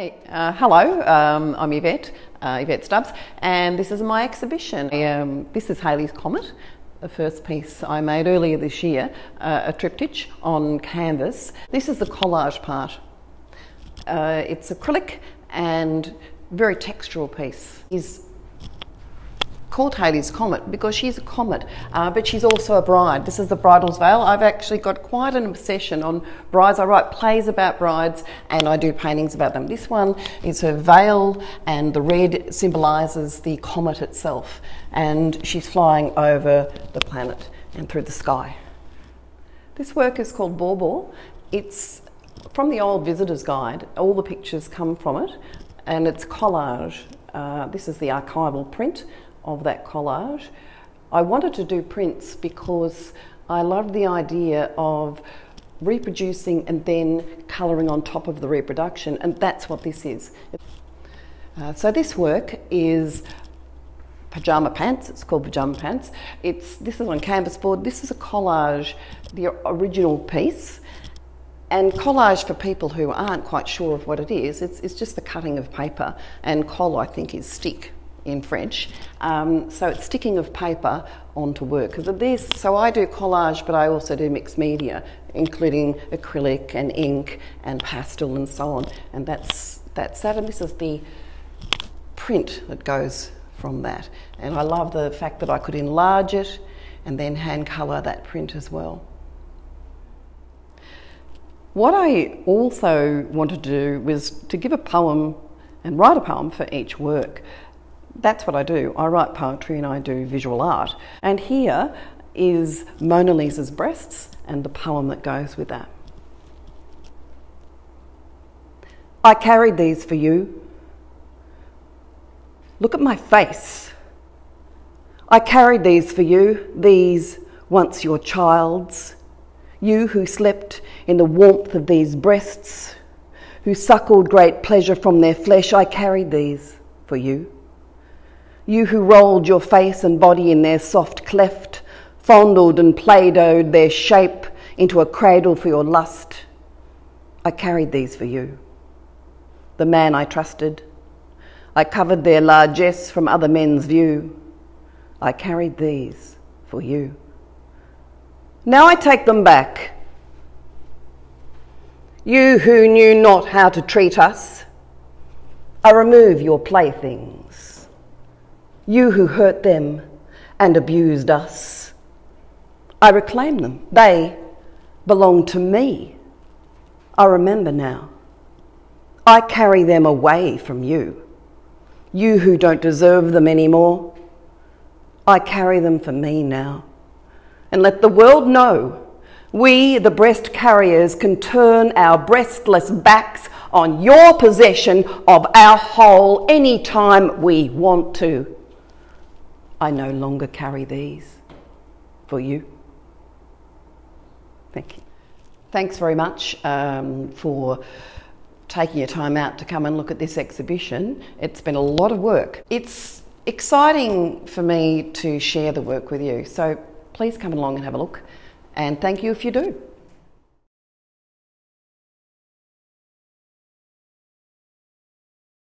Hey, uh, hello, um, I'm Yvette, uh, Yvette Stubbs, and this is my exhibition. Um, this is Halley's Comet, the first piece I made earlier this year, uh, a triptych on canvas. This is the collage part. Uh, it's acrylic and very textural piece. Is called Halley's Comet because she's a comet, uh, but she's also a bride. This is the bridal's veil. I've actually got quite an obsession on brides. I write plays about brides and I do paintings about them. This one is her veil, and the red symbolises the comet itself, and she's flying over the planet and through the sky. This work is called Borbor. It's from the old visitor's guide. All the pictures come from it, and it's collage. Uh, this is the archival print of that collage. I wanted to do prints because I loved the idea of reproducing and then colouring on top of the reproduction, and that's what this is. Uh, so this work is pajama pants. It's called pajama pants. It's this is on canvas board. This is a collage, the original piece. And collage for people who aren't quite sure of what it is, it's, it's just the cutting of paper. And colle, I think, is stick in French. Um, so it's sticking of paper onto work. So I do collage, but I also do mixed media, including acrylic and ink and pastel and so on. And that's, that's that. And this is the print that goes from that. And I love the fact that I could enlarge it and then hand colour that print as well. What I also wanted to do was to give a poem and write a poem for each work that's what I do. I write poetry and I do visual art. And here is Mona Lisa's breasts and the poem that goes with that. I carried these for you. Look at my face. I carried these for you, these once your child's. You who slept in the warmth of these breasts, who suckled great pleasure from their flesh, I carried these for you. You who rolled your face and body in their soft cleft, fondled and play-dohed their shape into a cradle for your lust. I carried these for you. The man I trusted. I covered their largesse from other men's view. I carried these for you. Now I take them back. You who knew not how to treat us, I remove your playthings you who hurt them and abused us. I reclaim them. They belong to me. I remember now. I carry them away from you. You who don't deserve them anymore. I carry them for me now. And let the world know we, the breast carriers, can turn our breastless backs on your possession of our whole anytime we want to. I no longer carry these for you. Thank you. Thanks very much um, for taking your time out to come and look at this exhibition. It's been a lot of work. It's exciting for me to share the work with you, so please come along and have a look, and thank you if you do.